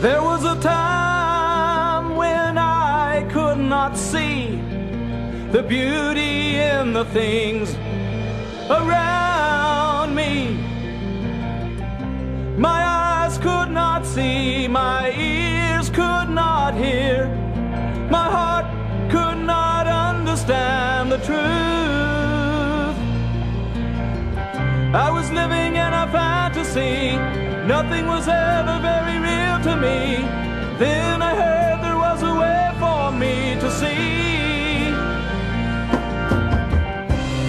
There was a time when I could not see the beauty in the things around me. My eyes could not see, my ears could not hear, my heart could not understand the truth. I was living in a fantasy, nothing was ever very real to me. Then I heard there was a way for me to see.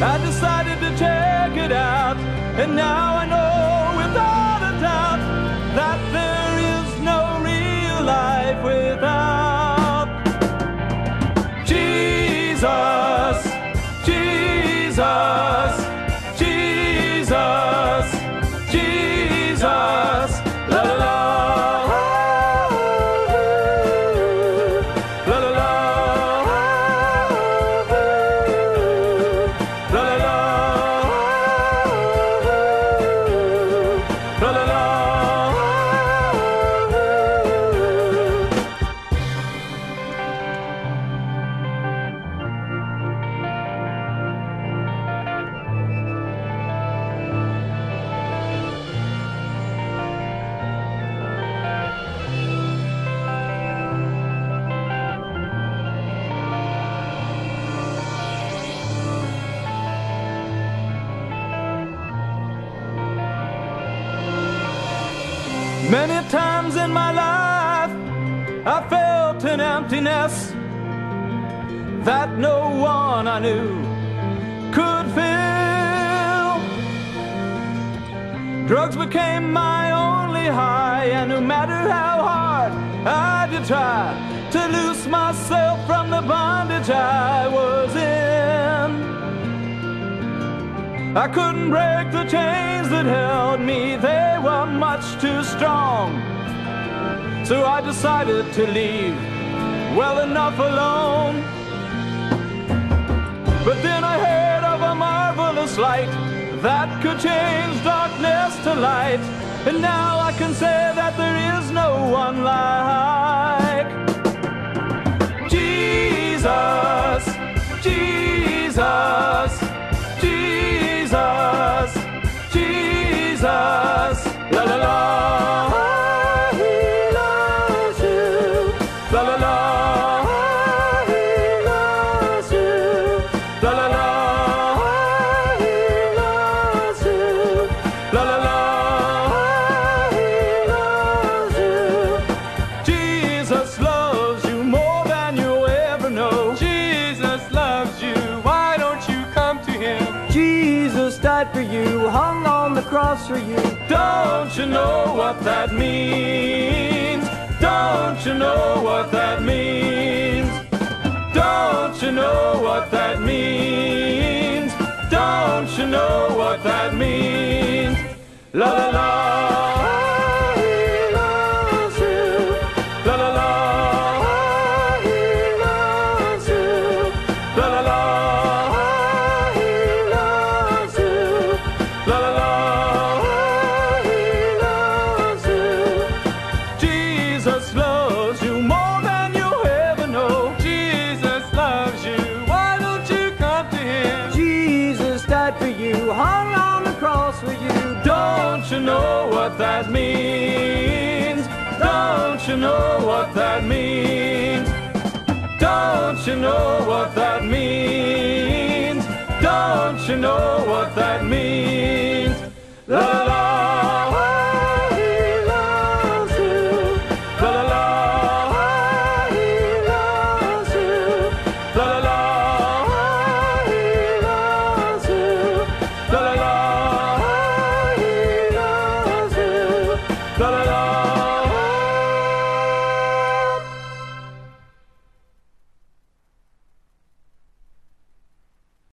I decided to check it out, and now I know Many times in my life I felt an emptiness that no one I knew could fill. Drugs became my only high, and no matter how hard I did try to loose myself from the bondage I was in. I couldn't break the chains that held me, they were much too strong. So I decided to leave well enough alone. But then I heard of a marvelous light that could change darkness to light. And now I can say that there is no one like died for you, hung on the cross for you. Don't you know what that means? Don't you know what that means? Don't you know what that means? Don't you know what that means? La la la. What that means? Don't you know what that means? Don't you know what that means? Don't you know what that means?